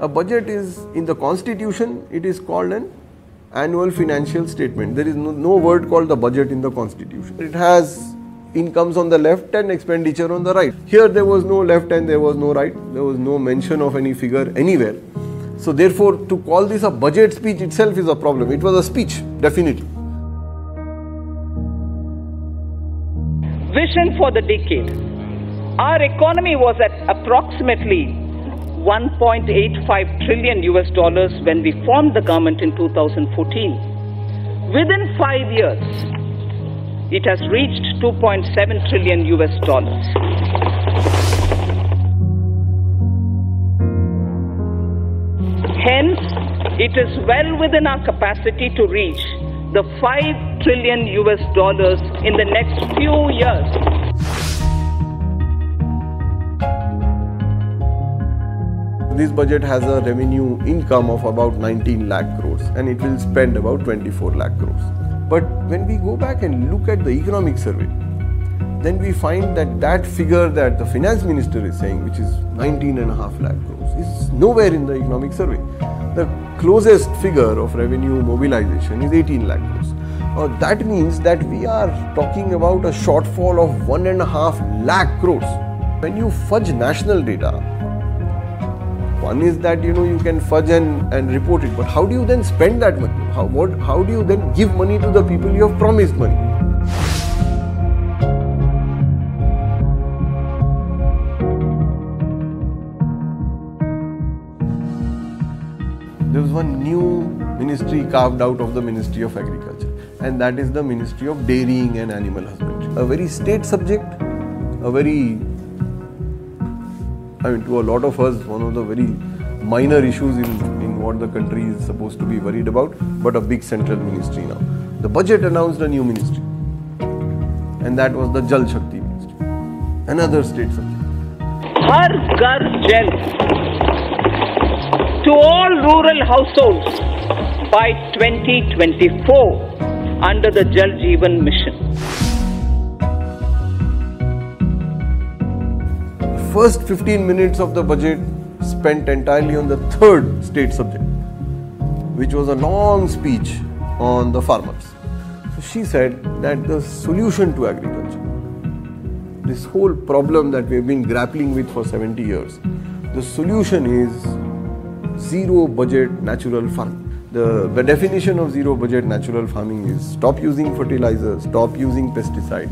A budget is in the constitution, it is called an annual financial statement. There is no, no word called the budget in the constitution. It has incomes on the left and expenditure on the right. Here there was no left and there was no right. There was no mention of any figure anywhere. So therefore to call this a budget speech itself is a problem. It was a speech, definitely. Vision for the decade. Our economy was at approximately 1.85 trillion US dollars when we formed the government in 2014. Within five years, it has reached 2.7 trillion US dollars. Hence, it is well within our capacity to reach the 5 trillion US dollars in the next few years. This budget has a revenue income of about 19 lakh crores and it will spend about 24 lakh crores. But when we go back and look at the economic survey, then we find that that figure that the finance minister is saying, which is 19 and a half lakh crores, is nowhere in the economic survey. The closest figure of revenue mobilization is 18 lakh crores. Now that means that we are talking about a shortfall of one and a half lakh crores. When you fudge national data, one is that you know you can fudge and, and report it, but how do you then spend that money? How what how do you then give money to the people you have promised money? There was one new ministry carved out of the Ministry of Agriculture, and that is the Ministry of Dairying and Animal Husbandry. A very state subject, a very I mean, to a lot of us, one of the very minor issues in, in what the country is supposed to be worried about, but a big central ministry now. The budget announced a new ministry, and that was the Jal Shakti ministry, another state subject. Har Ghar Jal to all rural households by 2024 under the Jal Jeevan mission. First 15 minutes of the budget spent entirely on the third state subject, which was a long speech on the farmers. So she said that the solution to agriculture, this whole problem that we've been grappling with for 70 years, the solution is zero budget natural farming. The, the definition of zero budget natural farming is stop using fertilizers, stop using pesticide,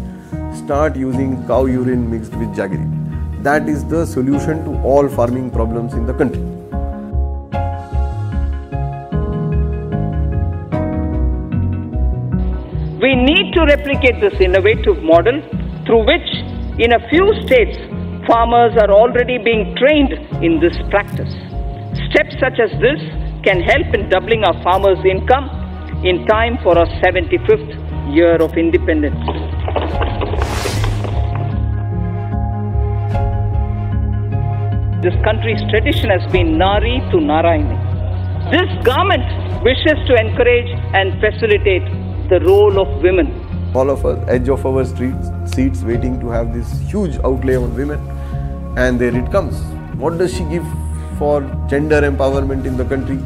start using cow urine mixed with jaggery. That is the solution to all farming problems in the country. We need to replicate this innovative model through which, in a few states, farmers are already being trained in this practice. Steps such as this can help in doubling our farmers' income in time for our 75th year of independence. This country's tradition has been Nari to Narayani. This government wishes to encourage and facilitate the role of women. All of us, edge of our streets, seats waiting to have this huge outlay on women, and there it comes. What does she give for gender empowerment in the country?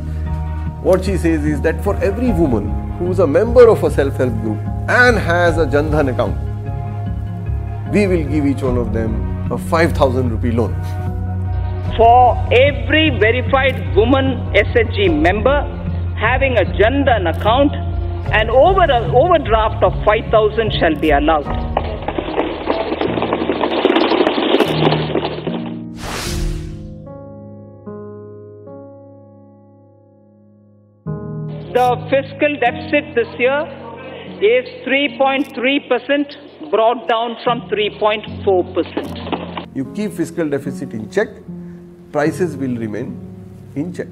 What she says is that for every woman who is a member of a self help group and has a Jandhan account, we will give each one of them a 5000 rupee loan. For every verified woman SHG member having a Jandhan account, an over overdraft of 5000 shall be allowed. The fiscal deficit this year is 3.3%, brought down from 3.4%. You keep fiscal deficit in check, prices will remain in check.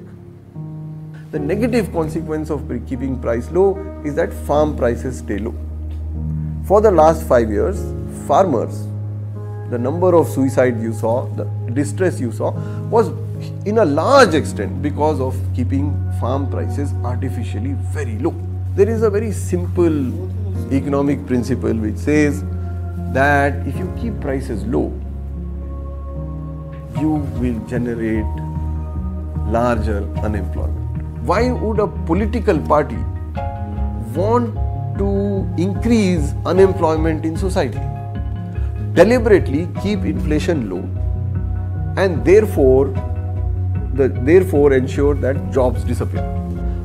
The negative consequence of keeping price low is that farm prices stay low. For the last five years, farmers, the number of suicides you saw, the distress you saw, was in a large extent because of keeping farm prices artificially very low. There is a very simple economic principle which says that if you keep prices low, you will generate larger unemployment. Why would a political party want to increase unemployment in society? Deliberately keep inflation low and therefore the, therefore ensure that jobs disappear.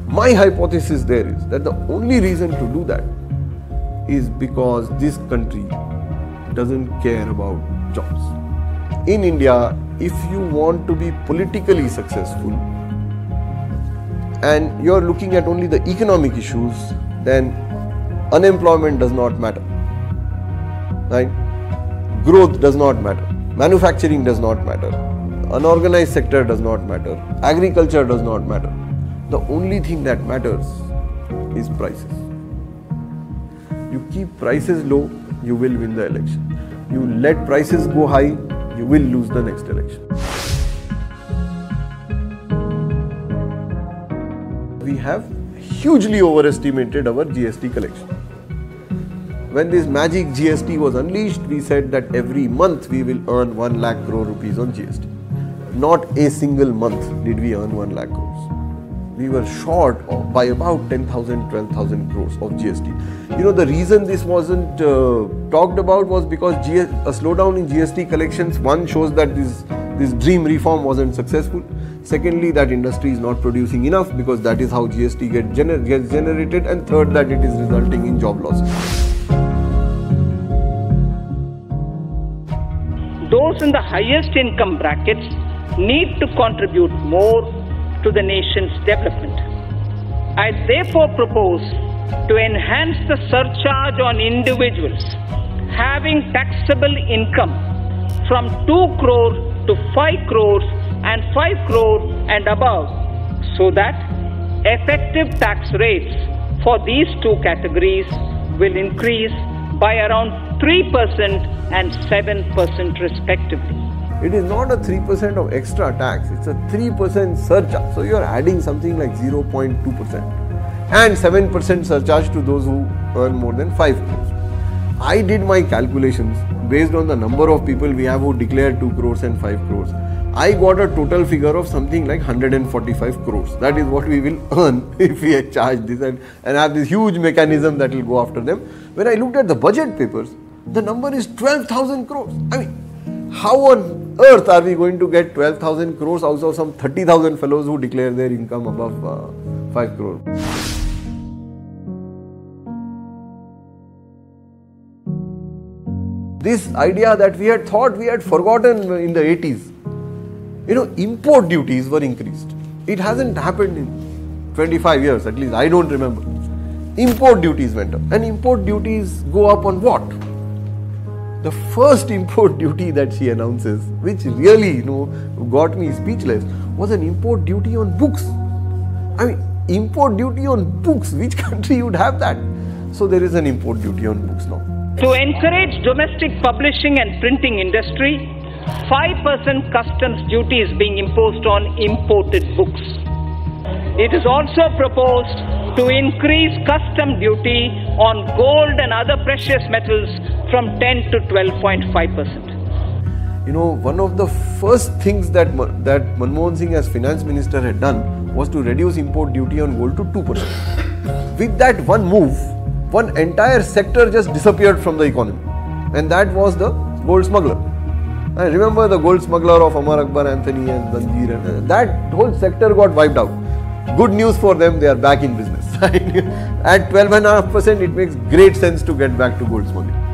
My hypothesis there is that the only reason to do that is because this country doesn't care about jobs. In India, if you want to be politically successful and you're looking at only the economic issues, then unemployment does not matter. Right? Growth does not matter. Manufacturing does not matter. Unorganized sector does not matter. Agriculture does not matter. The only thing that matters is prices. You keep prices low, you will win the election. You let prices go high, you will lose the next election. We have hugely overestimated our GST collection. When this magic GST was unleashed, we said that every month we will earn 1 lakh crore rupees on GST. Not a single month did we earn 1 lakh crores. We were short by about 10,000, 12,000 crores of GST. You know, the reason this wasn't uh, talked about was because GS, a slowdown in GST collections, one shows that this, this dream reform wasn't successful. Secondly, that industry is not producing enough because that is how GST get gener gets generated. And third, that it is resulting in job losses. Those in the highest income brackets need to contribute more to the nation's development. I therefore propose to enhance the surcharge on individuals having taxable income from 2 crore to 5 crores and 5 crore and above so that effective tax rates for these two categories will increase by around 3% and 7% respectively. It is not a 3% of extra tax, it's a 3% surcharge. So you are adding something like 0.2% and 7% surcharge to those who earn more than 5 crores. I did my calculations based on the number of people we have who declared 2 crores and 5 crores. I got a total figure of something like 145 crores. That is what we will earn if we charge this and, and have this huge mechanism that will go after them. When I looked at the budget papers, the number is 12,000 crores. I mean, how on earth are we going to get 12,000 crores out of some 30,000 fellows who declare their income above uh, 5 crores? This idea that we had thought we had forgotten in the 80s. You know, import duties were increased. It hasn't happened in 25 years, at least I don't remember. Import duties went up. And import duties go up on what? The first import duty that she announces, which really you know got me speechless, was an import duty on books. I mean, import duty on books. Which country would have that? So there is an import duty on books now. To encourage domestic publishing and printing industry, 5% customs duty is being imposed on imported books. It is also proposed to increase custom duty on gold and other precious metals from 10 to 12.5 percent. You know, one of the first things that that Manmohan Singh as finance minister had done was to reduce import duty on gold to 2%. With that one move, one entire sector just disappeared from the economy. And that was the gold smuggler. I remember the gold smuggler of Amar Akbar Anthony and Zanjeer and that whole sector got wiped out. Good news for them, they are back in business. At 12.5%, it makes great sense to get back to gold smuggling.